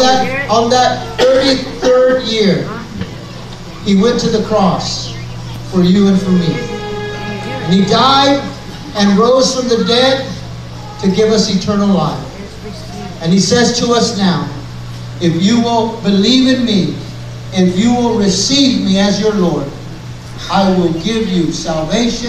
that, on that 33rd year, he went to the cross for you and for me. And he died and rose from the dead to give us eternal life. And he says to us now, if you will believe in me, if you will receive me as your Lord, I will give you salvation.